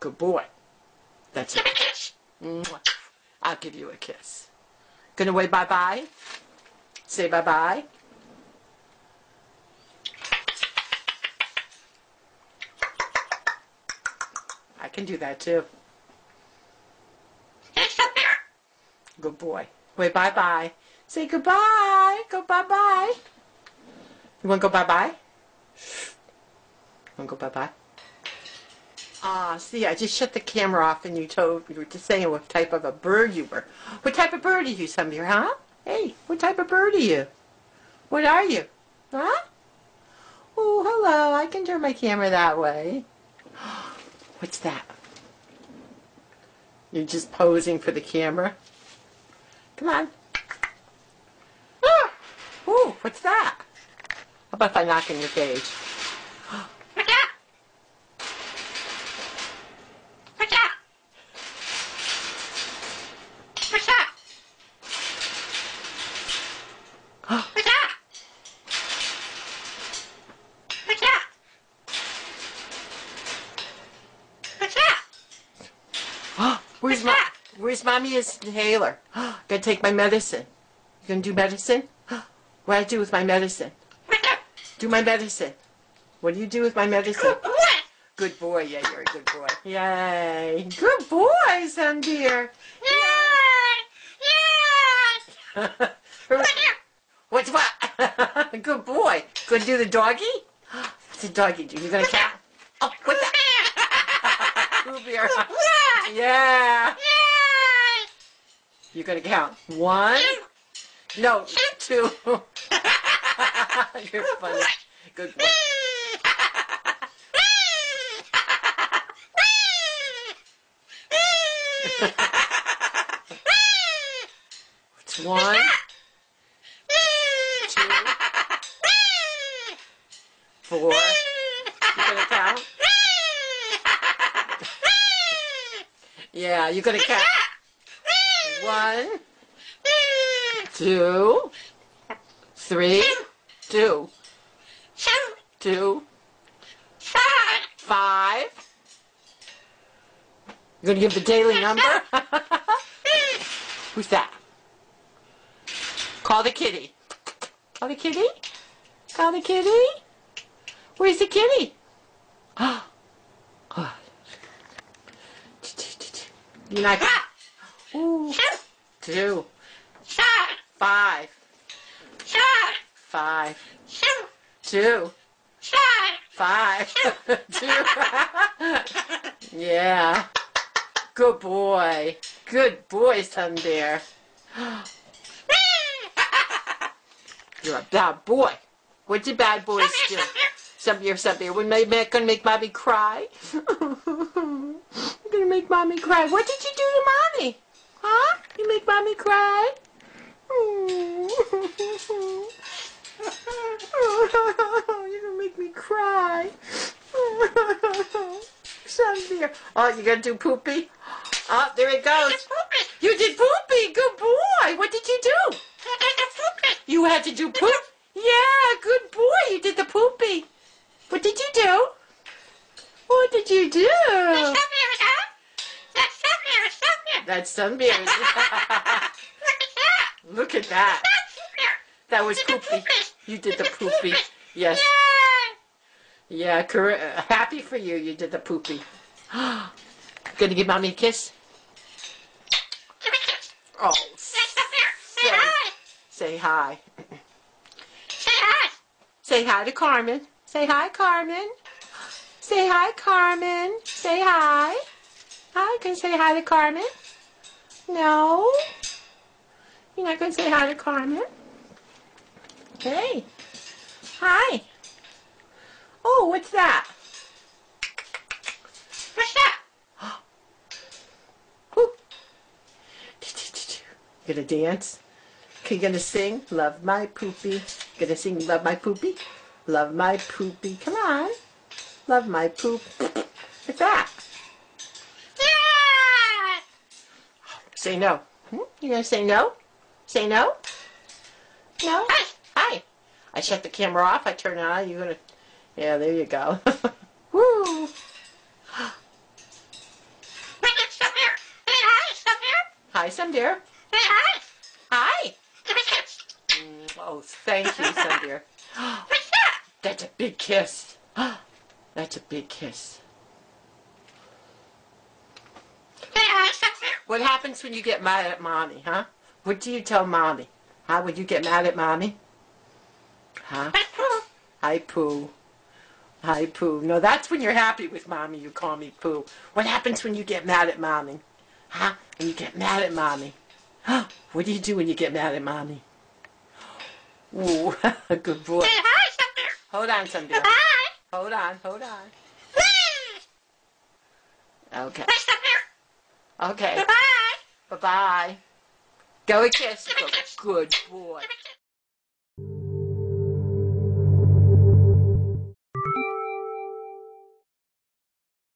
Good boy. That's it. I'll give you a kiss. Gonna wave bye-bye? Say bye-bye. I can do that too. Good boy. Wait, bye-bye. Say goodbye. Go bye-bye. You want to go bye-bye? You Want to go bye-bye? Ah, see, I just shut the camera off and you told, you were just saying what type of a bird you were. What type of bird are you, Sunbear, huh? Hey, what type of bird are you? What are you? Huh? Oh, hello, I can turn my camera that way. What's that? You're just posing for the camera? Come on. Ah! Ooh, what's that? How about if I knock in your cage? Where's my Where's mommy's inhaler? Gotta take my medicine. You gonna do medicine? What do I do with my medicine? Do my medicine. What do you do with my medicine? Good boy. Yeah, you're a good boy. Yay. Good boy, Sunbear. What's what? good boy. Gonna do the doggy? What's the doggy do? You gonna cat? Oh, what's that? Pooh Bear. Yeah. You're gonna count. One. No, two. You're funny. Good boy. It's one, two, four. You gonna count? Yeah, you gonna count. One, two, three, two, two, five. You gonna give the daily number? Who's that? Call the kitty. Call the kitty? Call the kitty? Where's the kitty? Not. Ooh. Two. Five. Five. Two. Five. Two. yeah. Good boy. Good boy, Sunbear. You're a bad boy. What do bad boys do? Sunbear, Sunbear. When my man gonna make mommy cry? You're gonna make mommy cry. What did you do to mommy? Huh? You make mommy cry? You're gonna make me cry. Sunbear. Oh, you gonna do poopy? Oh, there it goes. You did poopy. Good boy. What did you do? You had to do poop? Yeah, good boy. You did the poopy. What did you do? What did you do? That's Sunbear's. Look at that. That was poopy. You did the poopy. Yes. Yeah, cor- happy for you. You did the poopy. Gonna give mommy a kiss? Oh, say, say hi. Say hi to Carmen. Say hi, Carmen. Say hi, Carmen. Say hi. Hi, can you say hi to Carmen? No? You're not going to say hi to Carmen? Okay. Hi. Oh, what's that? What's that? Gonna dance? Can you gonna sing? Love my poopy. Gonna sing love my poopy? Love my poopy. Come on. Love my poop. What's that? Say no. Hmm? You gonna say no? Say no? No? Hi! Hi! I shut the camera off, I turn it on, you gonna... Yeah, there you go. Woo! Hi, Sunbear. Hi. Hi. Mm, oh, thank you, Sunbear. That's a big kiss. That's a big kiss. What happens when you get mad at mommy, huh? What do you tell mommy? How would you get mad at mommy? Huh? Hi, poo. Hi, poo. No, that's when you're happy with mommy. You call me poo. What happens when you get mad at mommy? Huh? When you get mad at mommy? Huh? What do you do when you get mad at mommy? Ooh, good boy. Say hi. Hold on, Sunday. Hi. Hold on, hold on. Hi, Okay. Sunbear. Okay. Bye. Bye-bye. Go a kiss. Give me a kiss. Good boy.